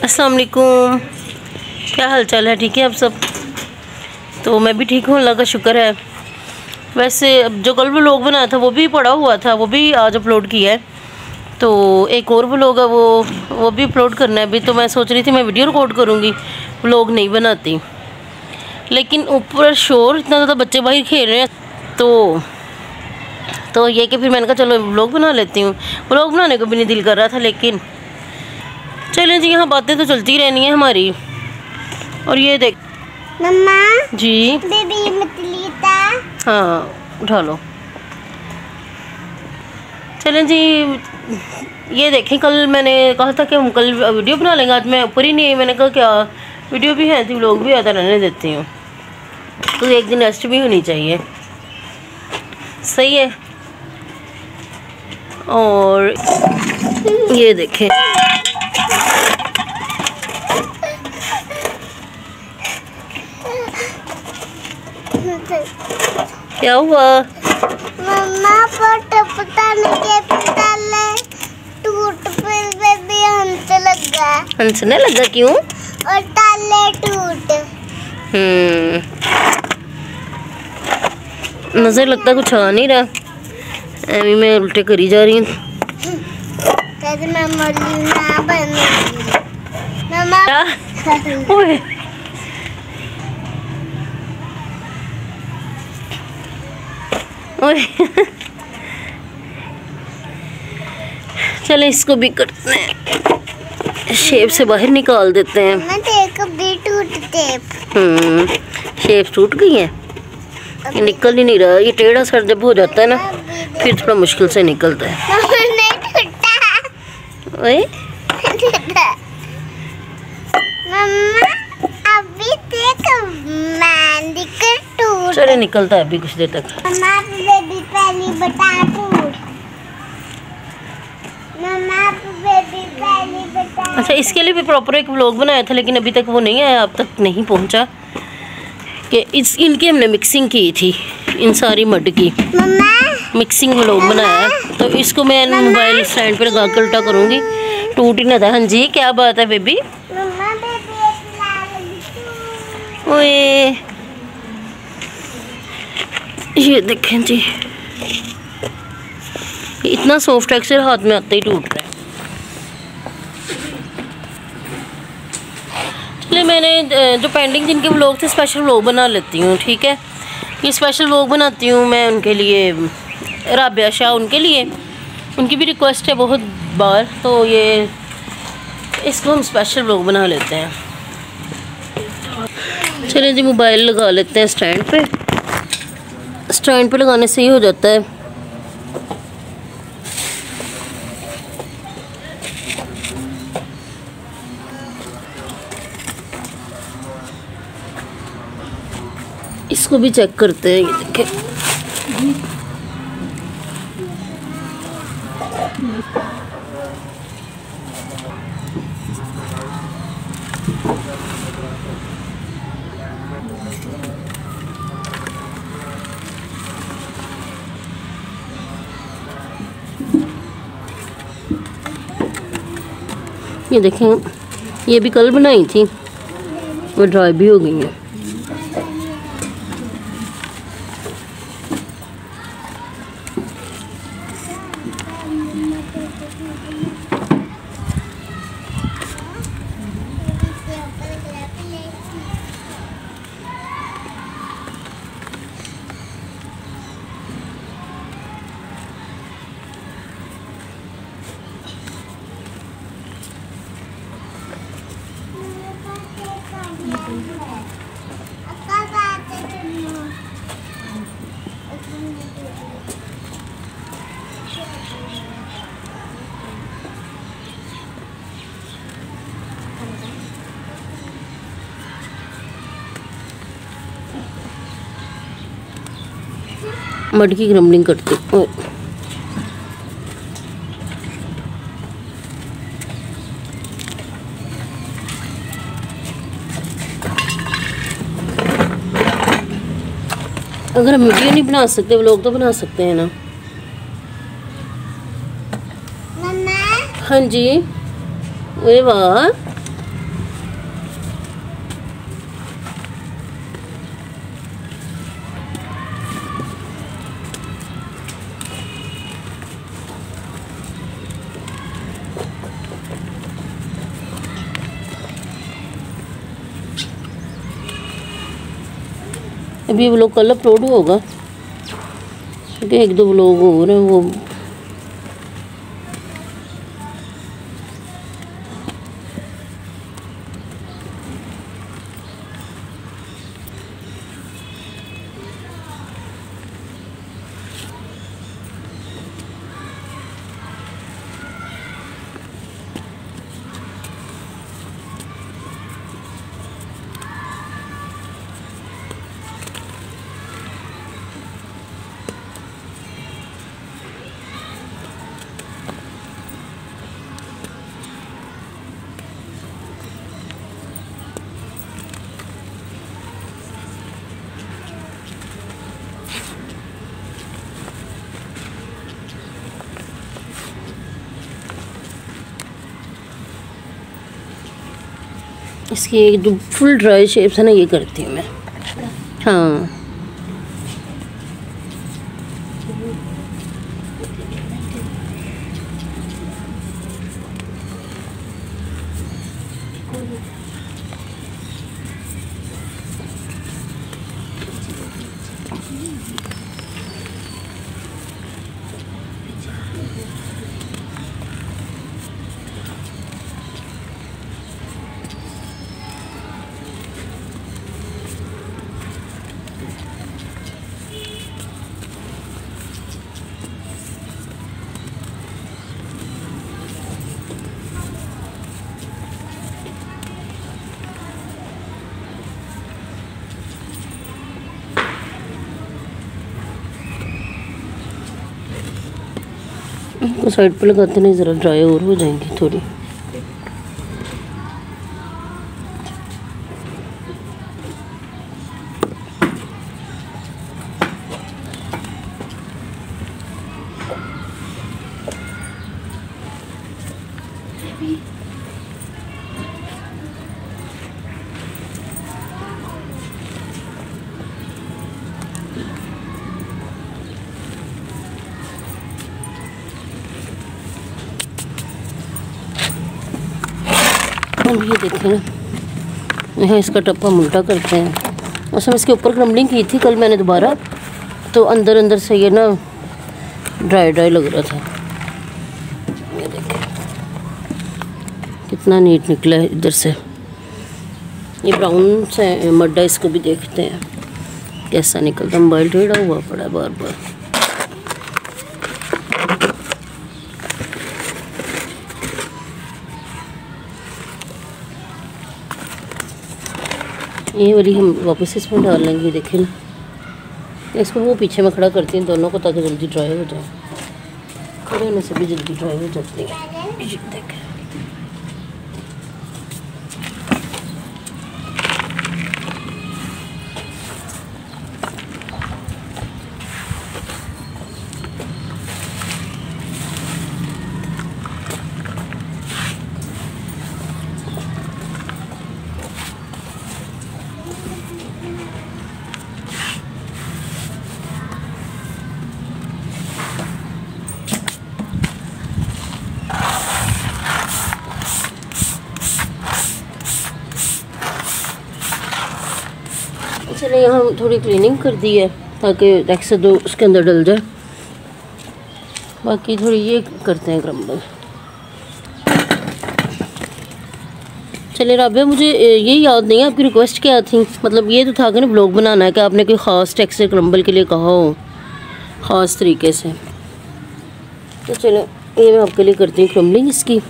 अस्सलाम वालेकुम क्या हाल चाल है? ठीक है आप सब? तो मैं भी ठीक हूँ, अल्लाह का शुक्र है। वैसे अब जो कल व्लॉग बनाया था, वो भी पड़ा हुआ था, वो भी आज अपलोड किया है। तो एक और व्लॉग है, वो वो भी अपलोड करना है। अभी तो मैं सोच रही थी, मैं वीडियो रिकॉर्ड करूँगी। व्लॉग नहीं बनाती। लेकिन ऊपर शोर, इतना ज़्यादा बच्चे बाहर खेल रहे हैं। तो तो ये कि फिर मैंने कहा, चलो व्लॉग बना लेती हूँ। व्लॉग बनाने को भी नहीं दिल कर रहा था, लेकिन चलें जी यहाँ बातें तो चलती रहनी है हमारी। और ये देख। मम्मा जी। बेबी मछली हाँ उठा लो। चलें जी ये देखें कल मैंने कहा था कि हम कल वीडियो बना लेंगे आज मैं ऊपर ही नहीं आई मैंने कहा क्या वीडियो भी है थी लोग भी आता रहने देती हूँ। तो एक दिन रेस्ट भी होनी चाहिए। सही है। और ये देखें। क्या हुआ मम्मा फ़ोटो पता नहीं के पता ले टूट फिर बेबी हमसे लगा। हंसने लगा क्यों? और ताले टूट। हम्म। नज़र लगता कुछ आ नहीं रहा। एमी मैं उल्टे करी जा रही हूँ। कैसे मैं ना बनूँगी मम्मा ओए। ओए चले इसको भी करते हैं। शेप से बाहर निकाल देते हैं। मैं देखो भी टूटते हम्म शेप टूट गई है। ये निकल ही नहीं रहा। ये टेढ़ा सर जब हो जाता है ना फिर थोड़ा मुश्किल से निकलता है। ओए। टूटा अभी देख टूट। चले निकलता है अभी कुछ देर तक। पहली बता अच्छा इसके लिए भी प्रॉपर एक व्लॉग बनाया था लेकिन अभी तक वो नहीं आया अब तक नहीं पहुँचा। कि इस इनकी हमने मिक्सिंग की थी इन सारी मड की। मिक्सिंग व्लॉग बनाया। तो इसको मैं मोबाइल स्टैंड पर लगा कर उल्टा करूँगी। टूट ही ना था। हाँ जी क्या बात है बेबी ओए। ये देखें जी। इतना सॉफ्ट टेक्सचर हाथ में आते ही टूटता है। चलिए मैंने जो पेंडिंग जिनके व्लॉग थे स्पेशल व्लॉग बना लेती हूँ, ठीक है? ये स्पेशल व्लॉग बनाती हूँ मैं उनके लिए, राबिया शाह उनके लिए। उनकी भी रिक्वेस्ट है बहुत बार तो ये, इसको हम स्पेशल व्लॉग बना लेते हैं। चलिए जी मोबाइल लगा लेते हैं स्टैंड पे। स्टैंड पे लगाने से ही हो जाता है। इसको भी चेक करते हैं, ये देखें। ये देखें ये भी कल बनाई थी वो ड्राई भी हो गई है। मड की क्रम्बलिंग करते ओ, अगर हम वीडियो नहीं बना सकते व्लॉग तो बना सकते हैं ना। मम्मा। हाँ जी अरे वाह अभी वो लोग कल अपलोड होगा। क्योंकि एक दो लोग हो रहे हैं वो इसकी जो फुल ड्राई शेप्स है ना ये करती हूँ मैं। हाँ। साइड पे लगाते नहीं ज़रा ड्राई और हो जाएँगी थोड़ी। अब ये देखें ना। यहाँ इसका टप्पा उल्टा करते हैं। उस समय इसके ऊपर क्रम्बलिंग की थी कल मैंने दोबारा। तो अंदर अंदर से ये ना ड्राई ड्राई लग रहा था। ये देखें। कितना नीट निकला है इधर से। ये ब्राउन से मड है इसको भी देखते हैं। कैसा निकलता मोबाइल टेढ़ा हुआ पड़ा बार बार ये वाली हम वापस इसमें डाल लेंगे, देखें ना। इसको वो पीछे में खड़ा करती हैं दोनों को, ताकि जल्दी ड्राई हो जाए। खड़े होने से भी जल्दी ड्राई हो जाती है। देखें। चले यहाँ थोड़ी क्लीनिंग कर दी है, ताकि एक्स दो उसके अंदर डल जाए। बाकी थोड़ी ये करते हैं क्रम्बल चले राबिया मुझे ये याद नहीं है, आपकी रिक्वेस्ट क्या थी? मतलब ये तो था कि ना ब्लॉग बनाना है, कि आपने कोई ख़ास टेक्सचर क्रम्बल के लिए कहा हो, ख़ास तरीके से। तो चलो, ये मैं आपके लिए करती हूँ क्रम्बलिंग इसकी।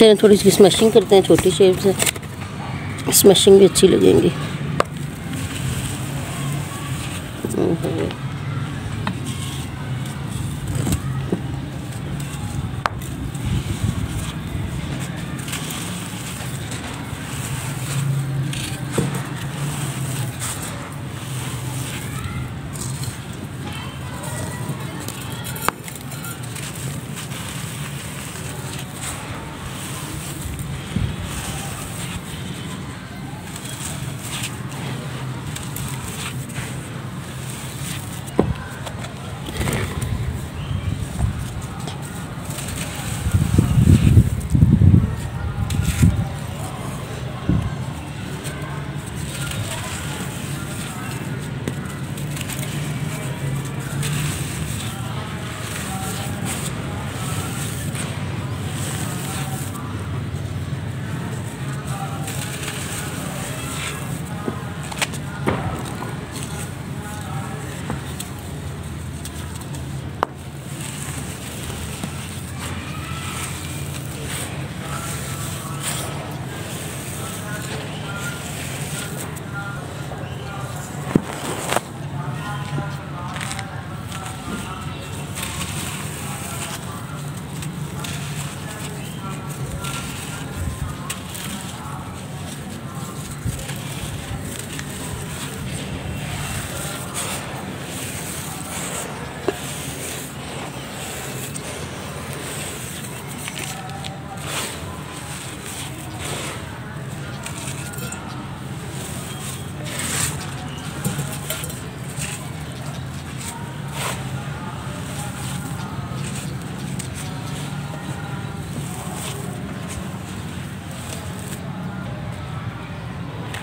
चलें थोड़ी सी स्मैशिंग करते हैं छोटी शेप से स्मैशिंग भी अच्छी लगेंगी।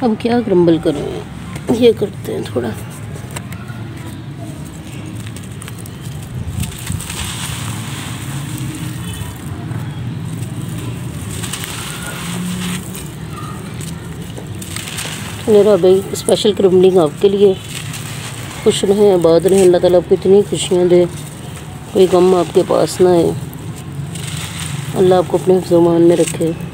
अब क्या क्रम्बल करें ये करते हैं थोड़ा। मेरा भाई स्पेशल क्रम्बलिंग आपके लिए। खुश रहें, आबाद रहें, अल्लाह ताला आपको इतनी खुशियाँ दे। कोई गम आपके पास ना आए। अल्लाह आपको अपने जमान में रखे।